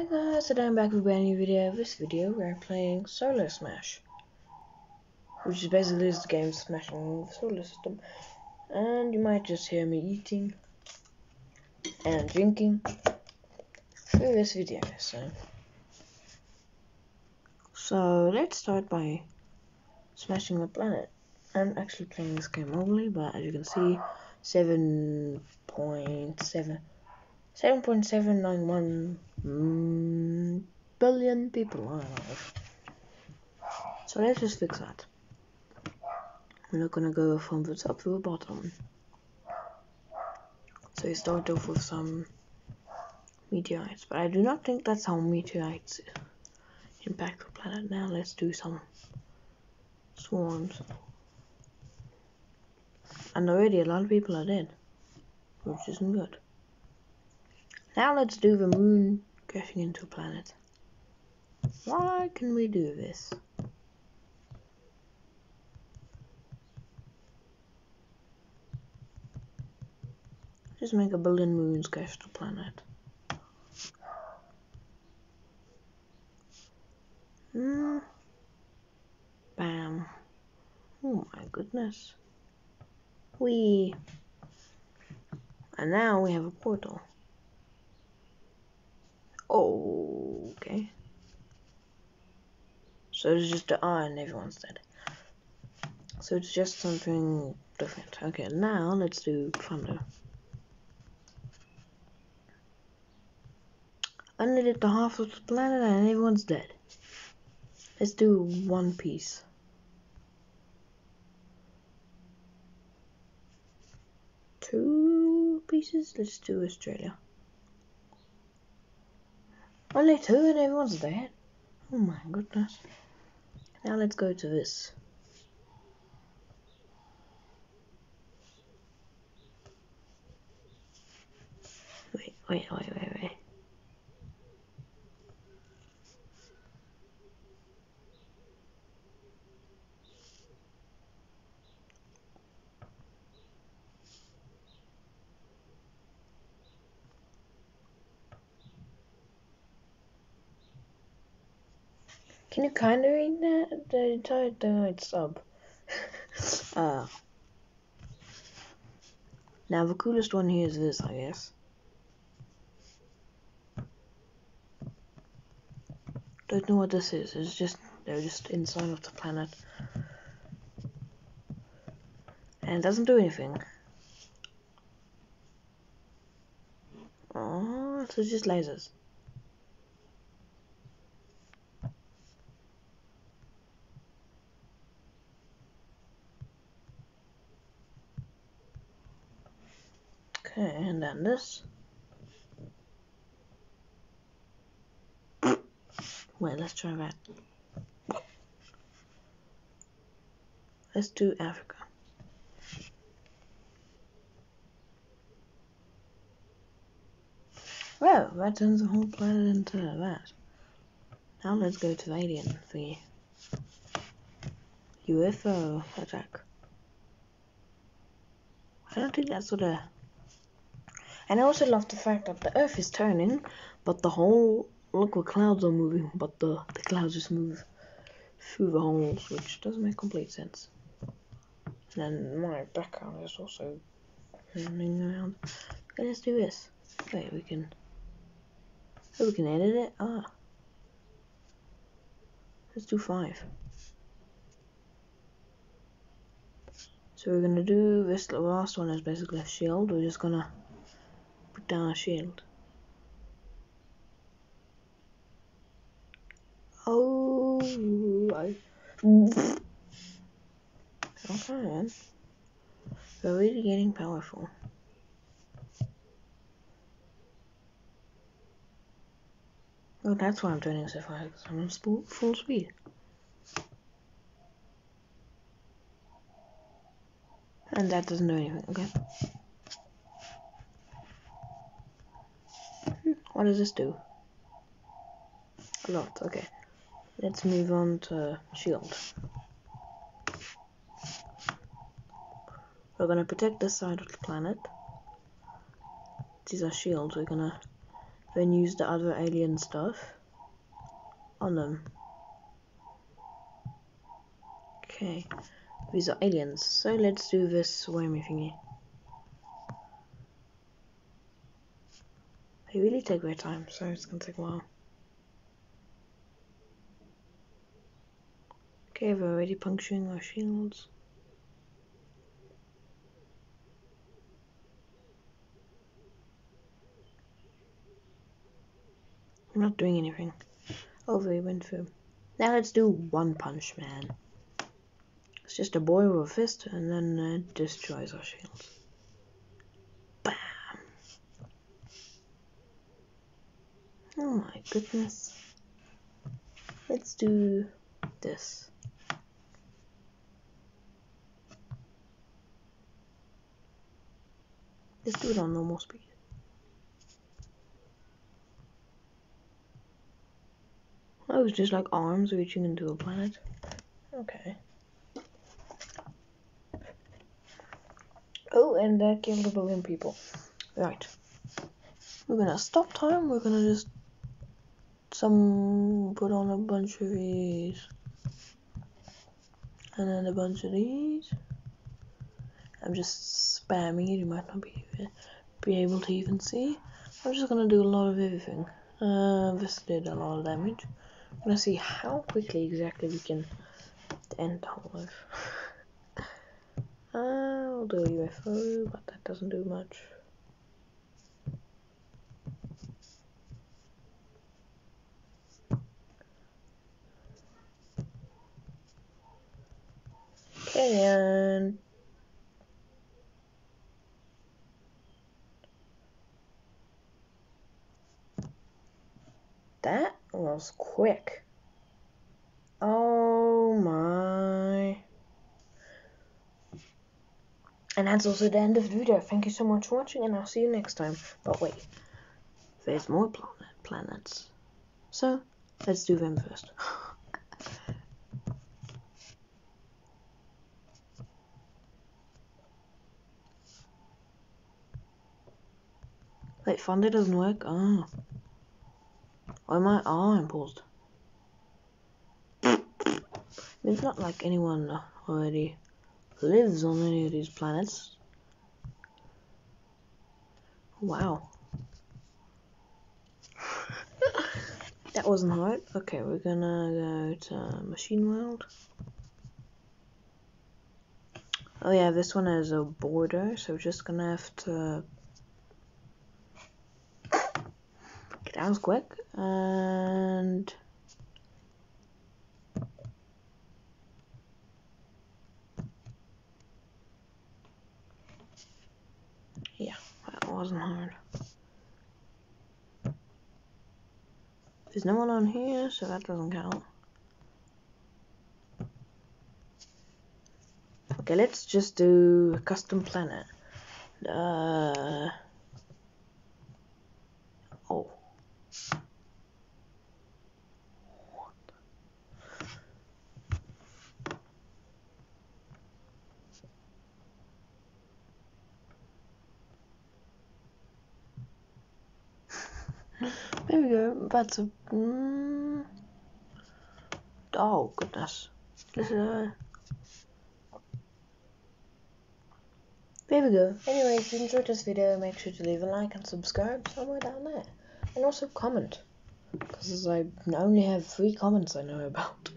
Hi guys, today I'm back with a brand new video. This video we're playing Solar Smash. Which is basically a game smashing the solar system. And you might just hear me eating and drinking through this video, so So let's start by smashing the planet. I'm actually playing this game normally, but as you can see, 7.7 7.791 mm, people are alive. So let's just fix that. We're not gonna go from the top to the bottom. So you start off with some meteorites, but I do not think that's how meteorites impact the planet. Now let's do some swarms. And already a lot of people are dead, which isn't good. Now let's do the moon crashing into a planet. Why can we do this? Just make a billion moons crash the planet. Hmm. Bam. Oh my goodness. We. And now we have a portal. Oh, okay. So it's just the oh, R and everyone's dead. So it's just something different. Okay, now let's do thunder. I did the half of the planet and everyone's dead. Let's do one piece. Two pieces? Let's do Australia. Only two and everyone's dead. Oh my goodness. Now let's go to this. Wait, wait, wait, wait, wait. Can you kind of read that? The entire thing I'd sub. uh, now the coolest one here is this, I guess. Don't know what this is. It's just they're just inside of the planet, and it doesn't do anything. Oh, so it's just lasers. Okay, and then this. Wait, let's try that. Let's do Africa. Well, that turns the whole planet into that. Now let's go to the alien thingy. UFO attack. I don't think that's what a and I also love the fact that the Earth is turning, but the whole look what clouds are moving, but the the clouds just move through the holes, which doesn't make complete sense. And my background is also running around. Okay, let's do this. Wait, we can. Oh, we can edit it. Ah, let's do five. So we're gonna do this. The last one is basically a shield. We're just gonna down a shield. Oh, I... okay. We're really getting powerful. Oh, that's why I'm turning so fast, because I'm on full speed. And that doesn't do anything, okay? What does this do? A lot, okay. Let's move on to shield. We're gonna protect this side of the planet. These are shields, we're gonna then use the other alien stuff on them. Okay, these are aliens, so let's do this wormy thingy. They really take their time, so it's gonna take a while. Okay, we're already puncturing our shields. I'm not doing anything. Oh, they went through. Now let's do One Punch Man. It's just a boy with a fist and then uh, destroys our shields. Oh my goodness. Let's do this. Let's do it on normal speed. That was just like arms reaching into a planet. Okay. Oh, and that killed a billion people. Right. We're gonna stop time. We're gonna just some put on a bunch of these, and then a bunch of these. I'm just spamming it. You might not be be able to even see. I'm just gonna do a lot of everything. Uh, this did a lot of damage. I'm gonna see how quickly exactly we can end the whole life. I'll do a UFO, but that doesn't do much. Okay, and that was quick. Oh my. And that's also the end of the video. Thank you so much for watching and I'll see you next time. But wait, there's more planet planets. So, let's do them first. wait, Thunder doesn't work? Oh. Why am I arm paused? It's not like anyone already lives on any of these planets. Wow. that wasn't hard. Okay, we're gonna go to Machine World. Oh yeah, this one has a border, so we're just gonna have to get out quick and yeah, that wasn't hard. There's no one on here, so that doesn't count. Okay, let's just do custom planet. Uh, oh. There we go. That's a. Mm, oh goodness. This is a. There we go. Anyway, if you enjoyed this video, make sure to leave a like and subscribe somewhere down there. And also comment. Because I only have three comments I know about.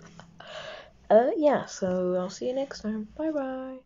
uh, yeah, so I'll see you next time. Bye bye.